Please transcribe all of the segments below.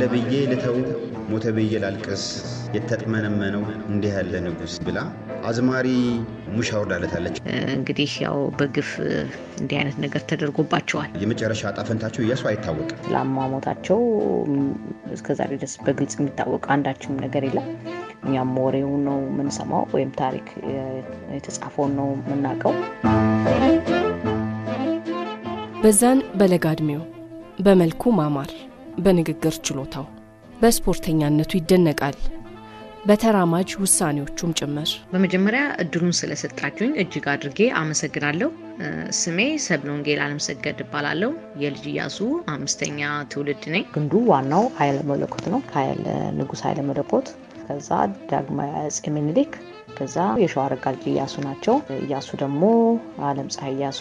አለ ብዬ ልተው ሞተ ብዬ ላልቅስ የተጥመነመነው እንዲህ ያለ ንጉሥ ብላ አዝማሪ ሙሽ አውርዳለታለች። እንግዲህ ያው በግፍ እንዲህ አይነት ነገር ተደርጎባቸዋል። የመጨረሻ ዕጣ ፈንታቸው ኢያሱ አይታወቅም። ለአሟሟታቸው እስከዛሬ ድረስ በግልጽ የሚታወቅ አንዳችም ነገር የለም። እኛም ወሬውን ነው የምንሰማው ወይም ታሪክ የተጻፈውን ነው የምናውቀው። በዛን በለጋ ዕድሜው በመልኩ ማማር፣ በንግግር ችሎታው፣ በስፖርተኛነቱ ይደነቃል። በተራማጅ ውሳኔዎቹም ጭምር። በመጀመሪያ እድሉን ስለሰጣችሁኝ እጅግ አድርጌ አመሰግናለሁ። ስሜ ሰብለ ወንጌል አለምሰገድ እባላለሁ። የልጅ ኢያሱ አምስተኛ ትውልድ ነኝ። ግንዱ ዋናው ኃይለ መለኮት ነው። ኃይለ ንጉሥ ኃይለ መለኮት፣ ከዛ ዳግማዊ አፄ ምኒልክ፣ ከዛ የሸዋ አረጋ ልጅ ኢያሱ ናቸው። ኢያሱ ደግሞ አለም ፀሐይ ኢያሱ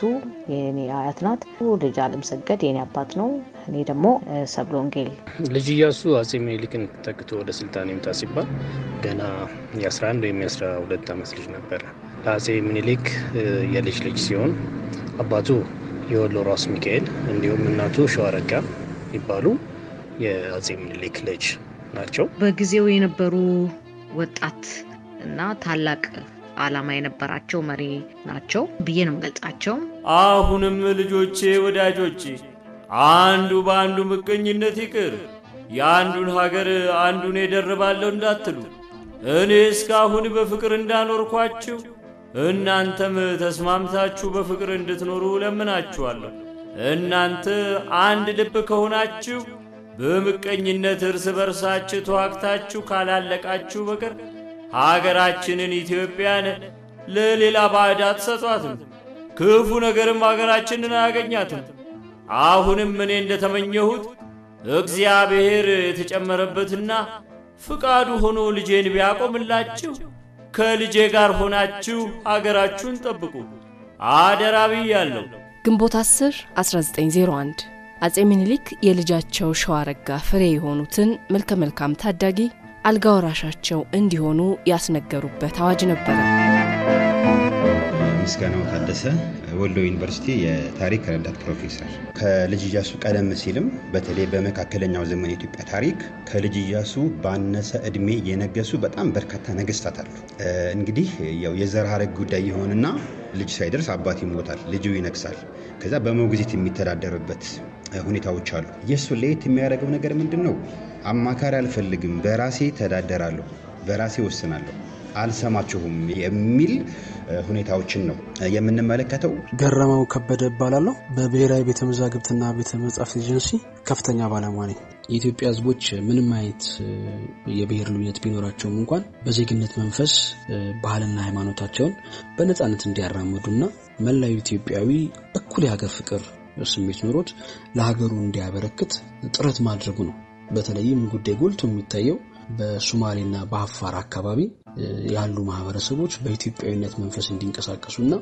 የኔ አያት ናት። ልጅ አለም ሰገድ የኔ አባት ነው። እኔ ደግሞ ሰብለ ወንጌል ልጅ ኢያሱ አፄ ምኒልክን ተክቶ ወደ ስልጣን ይምጣ ሲባል ገና የ11 ወይም የ12 ዓመት ልጅ ነበረ። ለአፄ ምኒልክ የልጅ ልጅ ሲሆን አባቱ የወሎ ራስ ሚካኤል እንዲሁም እናቱ ሸዋረጋ ይባሉ የአፄ ምኒልክ ልጅ ናቸው። በጊዜው የነበሩ ወጣት እና ታላቅ ዓላማ የነበራቸው መሪ ናቸው ብዬ ነው የምገልጻቸው። አሁንም ልጆቼ፣ ወዳጆቼ አንዱ በአንዱ ምቀኝነት ይቅር፣ የአንዱን ሀገር አንዱን የደርባለሁ እንዳትሉ። እኔ እስካሁን በፍቅር እንዳኖርኳችሁ እናንተም ተስማምታችሁ በፍቅር እንድትኖሩ ለምናችኋለሁ። እናንተ አንድ ልብ ከሆናችሁ በምቀኝነት እርስ በርሳችሁ ተዋግታችሁ ካላለቃችሁ በቀር ሀገራችንን ኢትዮጵያን ለሌላ ባዕድ አትሰጧትም፣ ክፉ ነገርም ሀገራችንን አያገኛትም። አሁንም እኔ እንደተመኘሁት እግዚአብሔር የተጨመረበትና ፍቃዱ ሆኖ ልጄን ቢያቆምላችሁ ከልጄ ጋር ሆናችሁ አገራችሁን ጠብቁ አደራ ብያለሁ። ግንቦት 10 1901 አፄ ምኒልክ የልጃቸው ሸዋረጋ ፍሬ የሆኑትን መልከ መልካም ታዳጊ አልጋ ወራሻቸው እንዲሆኑ ያስነገሩበት አዋጅ ነበረ። ምስጋናው ታደሰ ወሎ ዩኒቨርሲቲ የታሪክ ረዳት ፕሮፌሰር። ከልጅ ኢያሱ ቀደም ሲልም በተለይ በመካከለኛው ዘመን የኢትዮጵያ ታሪክ ከልጅ ኢያሱ ባነሰ እድሜ የነገሱ በጣም በርካታ ነገስታት አሉ። እንግዲህ ያው የዘር ሐረግ ጉዳይ ይሆንና ልጅ ሳይደርስ አባት ይሞታል፣ ልጁ ይነግሳል። ከዛ በሞግዚት የሚተዳደርበት ሁኔታዎች አሉ። የእሱ ለየት የሚያደርገው ነገር ምንድን ነው? አማካሪ አልፈልግም፣ በራሴ ተዳደራለሁ፣ በራሴ ወስናለሁ አልሰማችሁም የሚል ሁኔታዎችን ነው የምንመለከተው። ገረመው ከበደ እባላለሁ። በብሔራዊ ቤተ መዛግብትና ቤተ መጻሕፍት ኤጀንሲ ከፍተኛ ባለሙያ ነኝ። የኢትዮጵያ ሕዝቦች ምንም አይነት የብሔር ልዩነት ቢኖራቸውም እንኳን በዜግነት መንፈስ ባህልና ሃይማኖታቸውን በነፃነት እንዲያራምዱና መላዩ ኢትዮጵያዊ እኩል የሀገር ፍቅር ስሜት ኖሮት ለሀገሩ እንዲያበረክት ጥረት ማድረጉ ነው። በተለይም ጉዳይ ጎልቶ የሚታየው በሶማሌና በአፋር አካባቢ ያሉ ማህበረሰቦች በኢትዮጵያዊነት መንፈስ እንዲንቀሳቀሱና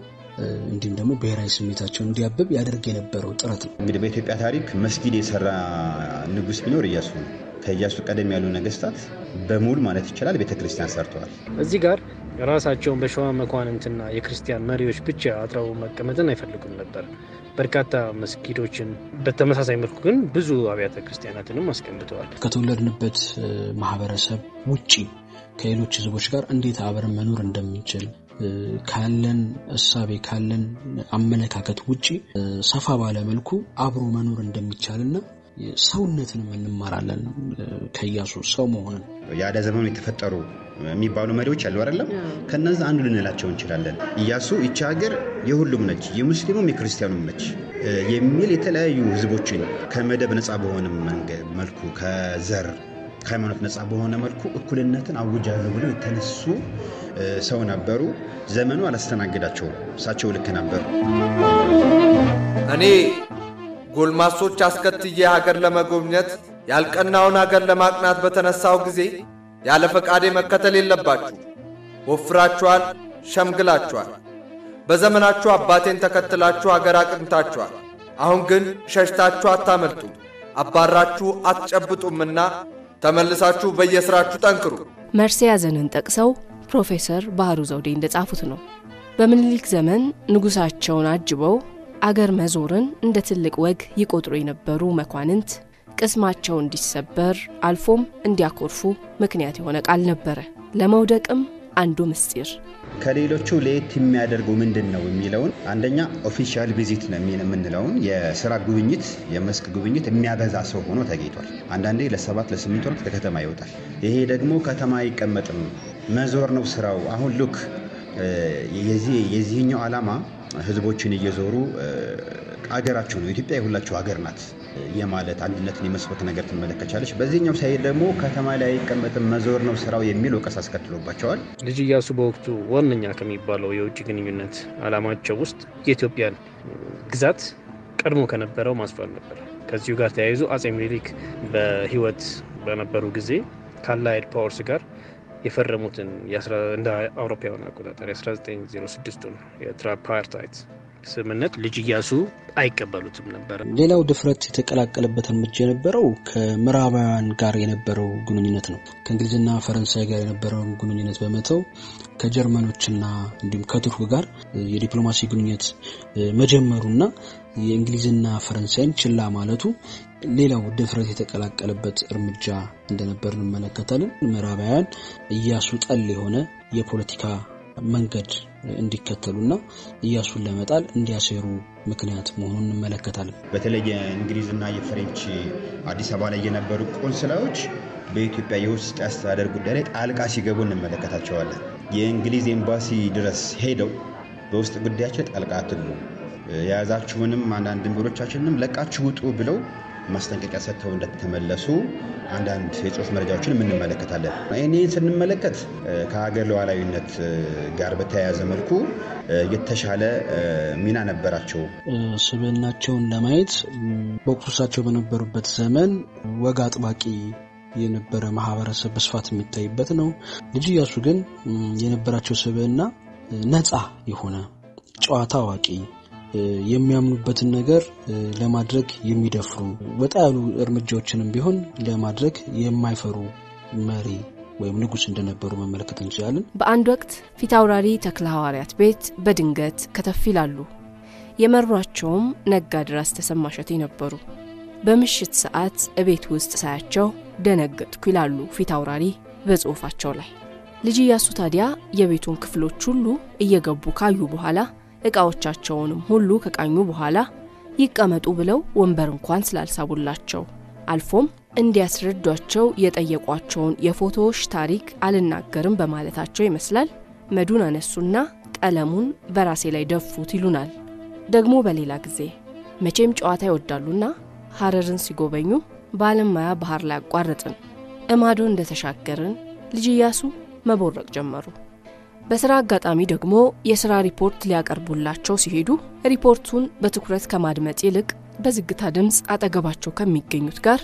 እንዲሁም ደግሞ ብሔራዊ ስሜታቸውን እንዲያብብ ያደርግ የነበረው ጥረት ነው። እንግዲህ በኢትዮጵያ ታሪክ መስጊድ የሰራ ንጉሥ ቢኖር ኢያሱ ነው። ከኢያሱ ቀደም ያሉ ነገስታት በሙሉ ማለት ይቻላል ቤተክርስቲያን ሰርተዋል። እዚህ ጋር ራሳቸውን በሸዋ መኳንንትና የክርስቲያን መሪዎች ብቻ አጥረው መቀመጥን አይፈልጉም ነበር። በርካታ መስጊዶችን በተመሳሳይ መልኩ ግን ብዙ አብያተ ክርስቲያናትንም አስገንብተዋል። ከተወለድንበት ማህበረሰብ ውጪ ከሌሎች ህዝቦች ጋር እንዴት አብረን መኖር እንደምንችል ካለን እሳቤ ካለን አመለካከት ውጪ ሰፋ ባለ መልኩ አብሮ መኖር እንደሚቻልና ሰውነትንም እንማራለን ከኢያሱ ሰው መሆንን የአዳ ዘመኑ የተፈጠሩ የሚባሉ መሪዎች አሉ አይደለም። ከነዛ አንዱ ልንላቸው እንችላለን። ኢያሱ ይቺ ሀገር የሁሉም ነች፣ የሙስሊሙም የክርስቲያኑም ነች የሚል የተለያዩ ህዝቦችን ከመደብ ነፃ በሆነ መልኩ ከዘር ከሃይማኖት ነፃ በሆነ መልኩ እኩልነትን አውጃለሁ ብለው የተነሱ ሰው ነበሩ። ዘመኑ አላስተናገዳቸውም። እሳቸው ልክ ነበሩ። እኔ ጎልማሶች አስከትዬ ሀገር ለመጎብኘት ያልቀናውን ሀገር ለማቅናት በተነሳው ጊዜ ያለ ፈቃዴ መከተል የለባችሁ። ወፍራችኋል፣ ሸምግላችኋል። በዘመናችሁ አባቴን ተከትላችሁ ሀገር አቅንታችኋል። አሁን ግን ሸሽታችሁ አታመልጡ፣ አባራችሁ አትጨብጡምና ተመልሳችሁ በየሥራችሁ ጠንክሩ። መርሴ ያዘንን ጠቅሰው ፕሮፌሰር ባህሩ ዘውዴ እንደጻፉት ነው። በምኒልክ ዘመን ንጉሳቸውን አጅበው አገር መዞርን እንደ ትልቅ ወግ ይቆጥሩ የነበሩ መኳንንት ቅስማቸው እንዲሰበር አልፎም እንዲያኮርፉ ምክንያት የሆነ ቃል ነበረ። ለመውደቅም አንዱ ምስጢር ከሌሎቹ ለየት የሚያደርገው ምንድን ነው የሚለውን አንደኛ official visit ነው የምንለውን የስራ ጉብኝት የመስክ ጉብኝት የሚያበዛ ሰው ሆኖ ተገኝቷል። አንዳንዴ ለሰባት ለስምንት ወራት ከከተማ ይወጣል። ይሄ ደግሞ ከተማ አይቀመጥም፣ መዞር ነው ስራው። አሁን look የዚህኛው ዓላማ ህዝቦችን እየዞሩ አገራቸው ነው ኢትዮጵያ የሁላችሁ ሀገር ናት የማለት አንድነትን የመስበክ ነገር ትመለከቻለች። በዚህኛው side ደግሞ ከተማ ላይ አይቀመጥም መዞር ነው ስራው የሚል ወቀሳ አስከትሎባቸዋል። ልጅ ኢያሱ በወቅቱ ዋነኛ ከሚባለው የውጭ ግንኙነት ዓላማቸው ውስጥ የኢትዮጵያን ግዛት ቀድሞ ከነበረው ማስፋት ነበር። ከዚሁ ጋር ተያይዞ አጼ ምኒልክ በህይወት በነበሩ ጊዜ ከ Allied Powers ጋር የፈረሙትን እንደ አውሮፓውያን አቆጣጠር የ1906ቱን የ Tripartite ስምምነት ልጅ ኢያሱ አይቀበሉትም ነበር። ሌላው ድፍረት የተቀላቀለበት እርምጃ የነበረው ከምዕራባውያን ጋር የነበረው ግንኙነት ነው። ከእንግሊዝና ፈረንሳይ ጋር የነበረውን ግንኙነት በመተው ከጀርመኖችና እንዲሁም ከቱርክ ጋር የዲፕሎማሲ ግንኙነት መጀመሩና የእንግሊዝና ፈረንሳይን ችላ ማለቱ ሌላው ድፍረት የተቀላቀለበት እርምጃ እንደነበር እንመለከታለን። ምዕራባውያን ኢያሱ ጠል የሆነ የፖለቲካ መንገድ እንዲከተሉና ኢያሱን ለመጣል እንዲያሴሩ ምክንያት መሆኑን እንመለከታለን። በተለይ የእንግሊዝና የፍሬንች አዲስ አበባ ላይ የነበሩ ቆንስላዎች በኢትዮጵያ የውስጥ አስተዳደር ጉዳይ ላይ ጣልቃ ሲገቡ እንመለከታቸዋለን። የእንግሊዝ ኤምባሲ ድረስ ሄደው በውስጥ ጉዳያችን ጣልቃ አትግቡ፣ የያዛችሁንም አንዳንድ ድንበሮቻችንንም ለቃችሁ ውጡ ብለው ማስጠንቀቂያ ሰጥተው እንደተመለሱ አንዳንድ የጽሁፍ መረጃዎችን እንመለከታለን። ይህን ስንመለከት ከሀገር ሉዓላዊነት ጋር በተያያዘ መልኩ የተሻለ ሚና ነበራቸው። ስብዕናቸውን ለማየት በወቅቱ እሳቸው በነበሩበት ዘመን ወግ አጥባቂ የነበረ ማህበረሰብ በስፋት የሚታይበት ነው። ልጅ ኢያሱ ግን የነበራቸው ስብዕና ነፃ የሆነ ጨዋታ አዋቂ የሚያምኑበትን ነገር ለማድረግ የሚደፍሩ ወጣ ያሉ እርምጃዎችንም ቢሆን ለማድረግ የማይፈሩ መሪ ወይም ንጉሥ እንደነበሩ መመለከት እንችላለን። በአንድ ወቅት ፊት አውራሪ ተክለ ሐዋርያት ቤት በድንገት ከተፍ ይላሉ። የመሯቸውም ነጋ ድረስ ተሰማ እሸቴ ነበሩ። በምሽት ሰዓት እቤት ውስጥ ሳያቸው ደነገጥኩ ይላሉ ፊት አውራሪ በጽሑፋቸው ላይ። ልጅ ኢያሱ ታዲያ የቤቱን ክፍሎች ሁሉ እየገቡ ካዩ በኋላ ዕቃዎቻቸውንም ሁሉ ከቃኙ በኋላ ይቀመጡ ብለው ወንበር እንኳን ስላልሳቡላቸው አልፎም እንዲያስረዷቸው የጠየቋቸውን የፎቶዎች ታሪክ አልናገርም በማለታቸው ይመስላል መዱን አነሱና ቀለሙን በራሴ ላይ ደፉት ይሉናል። ደግሞ በሌላ ጊዜ መቼም ጨዋታ ይወዳሉና ሐረርን ሲጎበኙ በአለማያ ባህር ላይ አቋረጥን። እማዶ እንደተሻገርን ልጅ ኢያሱ መቦረቅ ጀመሩ። በስራ አጋጣሚ ደግሞ የስራ ሪፖርት ሊያቀርቡላቸው ሲሄዱ ሪፖርቱን በትኩረት ከማድመጥ ይልቅ በዝግታ ድምፅ አጠገባቸው ከሚገኙት ጋር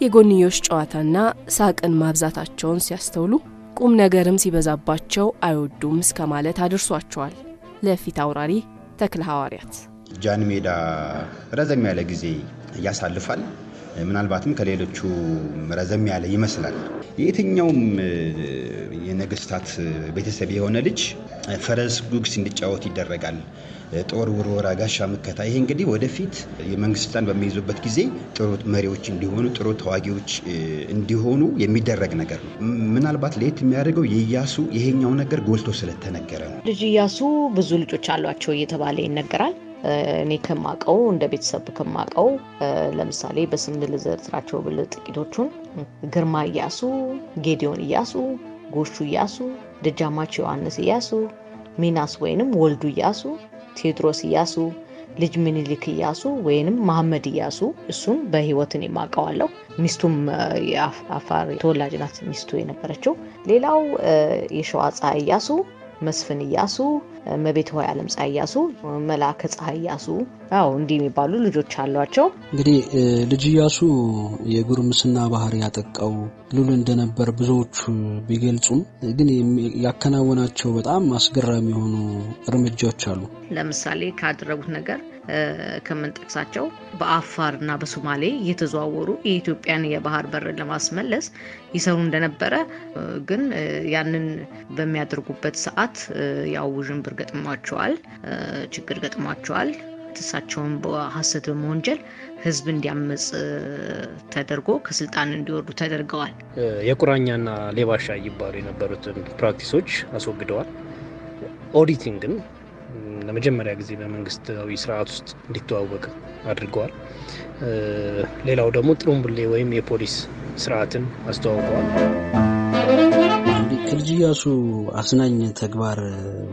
የጎንዮሽ ጨዋታና ሳቅን ማብዛታቸውን ሲያስተውሉ ቁም ነገርም ሲበዛባቸው አይወዱም እስከ ማለት አድርሷቸዋል። ለፊት አውራሪ ተክለ ሐዋርያት ጃን ሜዳ ረዘም ያለ ጊዜ ያሳልፋል። ምናልባትም ከሌሎቹ ረዘም ያለ ይመስላል። የየትኛውም የነገስታት ቤተሰብ የሆነ ልጅ ፈረስ ጉግስ እንዲጫወት ይደረጋል። ጦር ውርወራ፣ ጋሻ ምከታ። ይሄ እንግዲህ ወደፊት የመንግስት ስልጣን በሚይዙበት ጊዜ ጥሩ መሪዎች እንዲሆኑ፣ ጥሩ ተዋጊዎች እንዲሆኑ የሚደረግ ነገር ነው። ምናልባት ለየት የሚያደርገው የኢያሱ ይሄኛው ነገር ጎልቶ ስለተነገረ ነው። ልጅ ኢያሱ ብዙ ልጆች አሏቸው እየተባለ ይነገራል። እኔ ከማቀው እንደ ቤተሰብ ከማቀው ለምሳሌ በስም ልዘርዝራቸው ብል ጥቂቶቹን ግርማ ኢያሱ፣ ጌዲዮን ኢያሱ፣ ጎሹ ኢያሱ፣ ደጃዝማች ዮሐንስ ኢያሱ፣ ሚናስ ወይንም ወልዱ ኢያሱ፣ ቴዎድሮስ ኢያሱ፣ ልጅ ምኒልክ ኢያሱ ወይንም መሐመድ ኢያሱ እሱን በህይወትን የማውቀዋለሁ። ሚስቱም የአፋር ተወላጅ ናት ሚስቱ የነበረችው። ሌላው የሸዋ ፀሐይ ኢያሱ መስፍን ኢያሱ፣ መቤት ሆይ ዓለም ፀሐይ ኢያሱ፣ መላከ ፀሐይ ኢያሱ አዎ እንዲህ የሚባሉ ልጆች አሏቸው። እንግዲህ ልጅ ኢያሱ የጉርምስና ባህሪ ያጠቃው ሉል እንደነበር ብዙዎቹ ቢገልጹም ግን ያከናወናቸው በጣም አስገራሚ የሆኑ እርምጃዎች አሉ። ለምሳሌ ካደረጉት ነገር ከምንጠቅሳቸው በአፋርና በሶማሌ እየተዘዋወሩ የኢትዮጵያን የባህር በርን ለማስመለስ ይሰሩ እንደነበረ ግን ያንን በሚያደርጉበት ሰዓት ያው ውዥንብር ገጥሟቸዋል፣ ችግር ገጥሟቸዋል። እሳቸውን በሀሰት በመወንጀል ህዝብ እንዲያመፅ ተደርጎ ከስልጣን እንዲወርዱ ተደርገዋል። የቁራኛና ሌባሻ ይባሉ የነበሩትን practice ኦች አስወግደዋል። ኦዲቲንግን ለመጀመሪያ ጊዜ በመንግስታዊ ስርዓት ውስጥ እንዲተዋወቅ አድርገዋል። ሌላው ደግሞ ትርምቡሌ ወይም የፖሊስ ስርዓትን አስተዋውቀዋል። ከልጅ ኢያሱ አስደናቂ ተግባር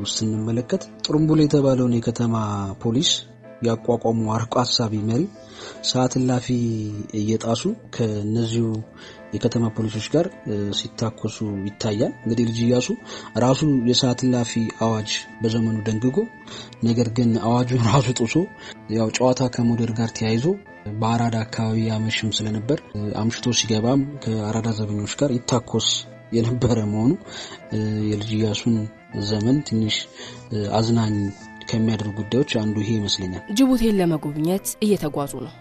ውስጥ ስንመለከት ትርምቡሌ የተባለውን የከተማ ፖሊስ ያቋቋሙ አርቆ አሳቢ መሪ ሰዓት እላፊ እየጣሱ ከነዚሁ የከተማ ፖሊሶች ጋር ሲታኮሱ ይታያል። እንግዲህ ልጅ ኢያሱ ራሱ የሰዓት እላፊ አዋጅ በዘመኑ ደንግጎ ነገር ግን አዋጁን ራሱ ጥሶ ያው ጨዋታ ከሞደር ጋር ተያይዞ በአራዳ አካባቢ ያመሽም ስለነበር አምሽቶ ሲገባም ከአራዳ ዘበኞች ጋር ይታኮስ የነበረ መሆኑ የልጅ ኢያሱን ዘመን ትንሽ አዝናኝ ከሚያደርጉ ጉዳዮች አንዱ ይሄ ይመስለኛል። ጅቡቲን ለመጎብኘት እየተጓዙ ነው።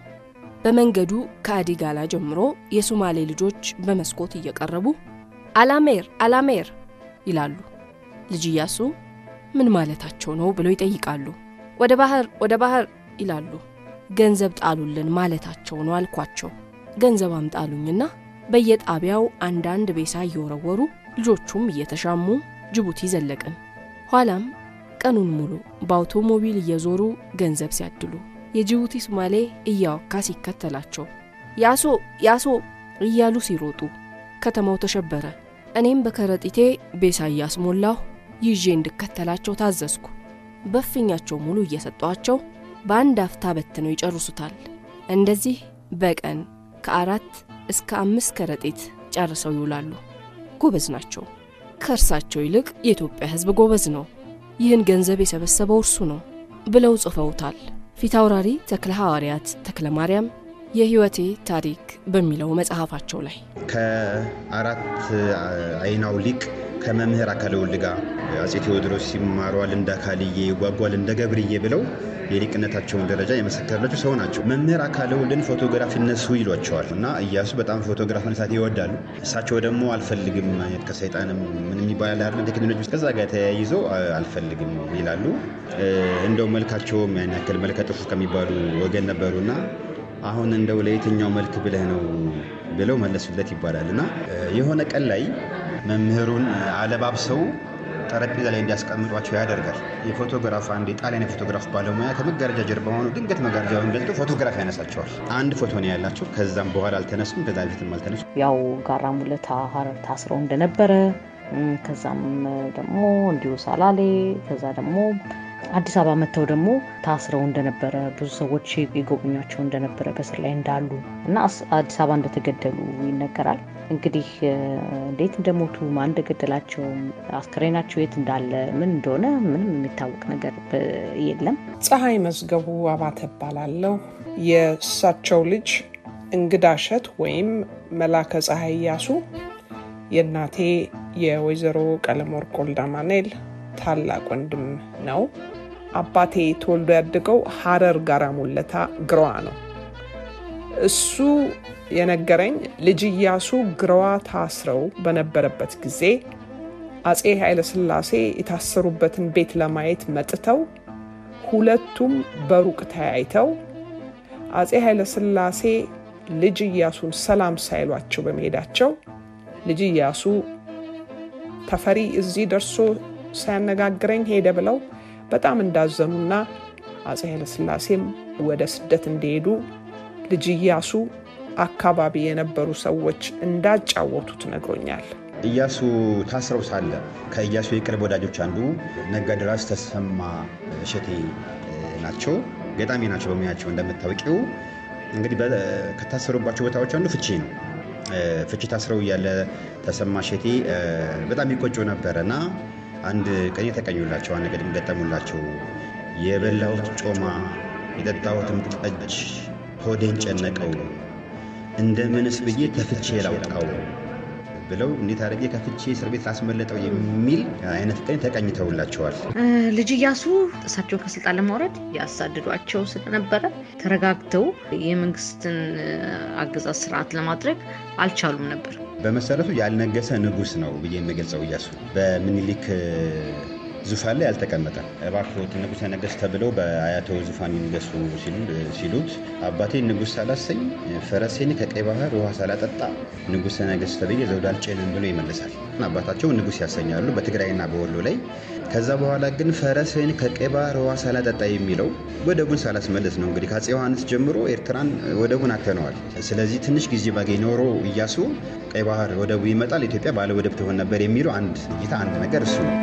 በመንገዱ ከአዲጋላ ጀምሮ የሶማሌ ልጆች በመስኮት እየቀረቡ አላሜር አላሜር ይላሉ። ልጅ ኢያሱ ምን ማለታቸው ነው ብለው ይጠይቃሉ። ወደ ባህር ወደ ባህር ይላሉ። ገንዘብ ጣሉልን ማለታቸው ነው አልኳቸው። ገንዘብ አምጣሉኝና በየጣቢያው አንዳንድ ቤሳ እየወረወሩ ልጆቹም እየተሻሙ ጅቡቲ ዘለቅን። ኋላም ቀኑን ሙሉ በአውቶሞቢል እየዞሩ ገንዘብ ሲያድሉ የጅቡቲ ሶማሌ እያወካ ሲከተላቸው ያሶ ያሶ እያሉ ሲሮጡ ከተማው ተሸበረ። እኔም በከረጢቴ ቤሳ እያስሞላሁ ይዤ እንድከተላቸው ታዘዝኩ። በፍኛቸው ሙሉ እየሰጧቸው በአንድ አፍታ በትነው ይጨርሱታል። እንደዚህ በቀን ከአራት እስከ አምስት ከረጢት ጨርሰው ይውላሉ። ጎበዝ ናቸው። ከእርሳቸው ይልቅ የኢትዮጵያ ሕዝብ ጎበዝ ነው። ይህን ገንዘብ የሰበሰበው እርሱ ነው ብለው ጽፈውታል። ፊታውራሪ ተክለ ሐዋርያት ተክለ ማርያም የሕይወቴ ታሪክ በሚለው መጽሐፋቸው ላይ ከአራት አይናው ሊቅ ከመምህር አካለ ወልድ ጋር አጼ ቴዎድሮስ ሲማሯል እንደ አካልዬ ይጓጓል እንደ ገብርዬ ብለው የሊቅነታቸውን ደረጃ የመሰከረላቸው ሰው ናቸው። መምህር አካለ ወልድን ፎቶግራፍ ይነሱ ይሏቸዋል እና ኢያሱ በጣም ፎቶግራፍ መነሳት ይወዳሉ። እሳቸው ደግሞ አልፈልግም ከሰይጣንም ምን ይባላል አይደል ቴክኖሎጂ ከዛ ጋር ተያይዞ አልፈልግም ይላሉ። እንደው መልካቸውም ያን ያክል መልከ ጥፉ ከሚባሉ ወገን ነበሩና አሁን እንደው ለየትኛው መልክ ብለህ ነው ብለው መለሱለት ይባላል እና የሆነ ቀን ላይ መምህሩን አለባብሰው ጠረጴዛ ላይ እንዲያስቀምጧቸው ያደርጋል። የፎቶግራፍ አንድ የጣሊያን የፎቶግራፍ ባለሙያ ከመጋረጃ ጀርባ ሆኖ ድንገት መጋረጃውን ገልጦ ፎቶግራፍ ያነሳቸዋል። አንድ ፎቶ ነው ያላቸው። ከዛም በኋላ አልተነሱም። ከዛ በፊትም አልተነሱም። ያው ጋራ ሙለታ ሀረር ታስረው እንደነበረ ከዛም ደግሞ እንዲሁ ሳላሌ ከዛ ደግሞ አዲስ አበባ መጥተው ደግሞ ታስረው እንደነበረ ብዙ ሰዎች የጎበኟቸው እንደነበረ በስር ላይ እንዳሉ እና አዲስ አበባ እንደተገደሉ ይነገራል። እንግዲህ እንዴት እንደሞቱ ማን እንደገደላቸው አስክሬናቸው የት እንዳለ ምን እንደሆነ ምንም የሚታወቅ ነገር የለም። ፀሐይ መዝገቡ አባተ እባላለሁ። የእሳቸው ልጅ እንግዳ እሸት ወይም መላከ ፀሐይ ኢያሱ የእናቴ የወይዘሮ ቀለመወርቅ ወልደ አማኑኤል ታላቅ ወንድም ነው። አባቴ ተወልዶ ያደገው ሀረር ጋራ ሙለታ ግረዋ ነው። እሱ የነገረኝ ልጅ ኢያሱ ግረዋ ታስረው በነበረበት ጊዜ አፄ ኃይለሥላሴ የታሰሩበትን ቤት ለማየት መጥተው ሁለቱም በሩቅ ተያይተው አፄ ኃይለሥላሴ ልጅ ኢያሱን ሰላም ሳይሏቸው በመሄዳቸው ልጅ ኢያሱ ተፈሪ እዚህ ደርሶ ሳያነጋግረኝ ሄደ ብለው በጣም እንዳዘኑና አፄ ኃይለሥላሴም ወደ ስደት እንደሄዱ ልጅ ኢያሱ አካባቢ የነበሩ ሰዎች እንዳጫወቱት ነግሮኛል። ኢያሱ ታስረው ሳለ ከኢያሱ የቅርብ ወዳጆች አንዱ ነጋድራስ ተሰማ እሸቴ ናቸው። ገጣሚ ናቸው በሙያቸው እንደምታውቂው። እንግዲህ ከታሰሩባቸው ቦታዎች አንዱ ፍቼ ነው። ፍቼ ታስረው እያለ ተሰማ እሸቴ በጣም ይቆጩ ነበረ አንድ ቀን የተቀኙላቸው አንድ ቀን ገጠሙላቸው። የበላሁት ጮማ የጠጣሁትም ጠጅ ሆዴን ጨነቀው፣ እንደምንስ ብዬ ተፍቼ ላውጣው ብለው እንዴት አድርጌ ከፍቼ እስር ቤት ላስመለጠው የሚል አይነት ቀን ተቀኝተውላቸዋል። ልጅ ኢያሱ እሳቸው ከስልጣን ለማውረድ ያሳድዷቸው ስለነበረ ተረጋግተው የመንግስትን አገዛዝ ስርዓት ለማድረግ አልቻሉም ነበር። በመሰረቱ ያልነገሰ ንጉስ ነው ብዬ የምገልጸው ኢያሱ በምኒልክ ዙፋን ላይ አልተቀመጠም። እባክዎት ንጉሠ ነገሥት ተብለው በአያቶ ዙፋን ይንገሱ ሲሉት አባቴ ንጉሥ ሳላሰኝ ፈረሴን ከቀይ ባህር ውሃ ሳላጠጣ ንጉሠ ነገሥት ተብዬ ዘውድ አልጭንም ብሎ ይመልሳል። አባታቸው ንጉሥ ያሰኛሉ በትግራይና በወሎ ላይ። ከዛ በኋላ ግን ከቀይ ባህር ውሃ ሳላጠጣ የሚለው ወደቡን ሳላስመልስ ነው። እንግዲህ ከአፄ ዮሐንስ ጀምሮ ኤርትራን ወደቡን አተነዋል። ስለዚህ ትንሽ ጊዜ ባገኝ ኖሮ እያሱ ቀይ ባህር ወደቡ ይመጣል፣ ኢትዮጵያ ባለ ወደብ ትሆን ነበር የሚለው አንድ እይታ፣ አንድ ነገር እሱ ነው።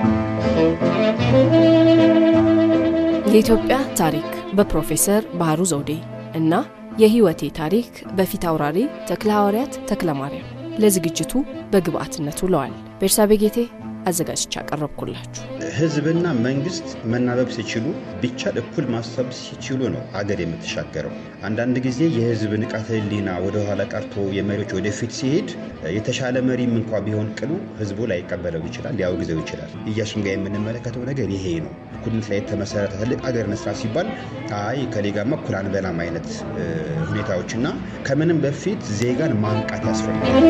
የኢትዮጵያ ታሪክ በፕሮፌሰር ባህሩ ዘውዴ እና የሕይወቴ ታሪክ በፊት አውራሪ ተክለ ሐዋርያት ተክለ ማርያም ለዝግጅቱ በግብአትነት ውለዋል። ቤርሳቤ ጌቴ አዘጋጅቻ አቀረብኩላችሁ። ህዝብና መንግስት መናበብ ሲችሉ ቢቻል እኩል ማሰብ ሲችሉ ነው አገር የምትሻገረው። አንዳንድ ጊዜ የህዝብ ንቃተ ህሊና ወደኋላ ቀርቶ የመሪዎች ወደፊት ሲሄድ የተሻለ መሪም እንኳ ቢሆን ቅሉ ህዝቡ ላይቀበለው ይችላል፣ ሊያወግዘው ይችላል። ኢያሱም ጋር የምንመለከተው ነገር ይሄ ነው። እኩልነት ላይ የተመሰረተ ትልቅ አገር መስራት ሲባል አይ ከሌጋማ እኩል አንበላም አይነት ሁኔታዎችና ከምንም በፊት ዜጋን ማንቃት ያስፈልጋል።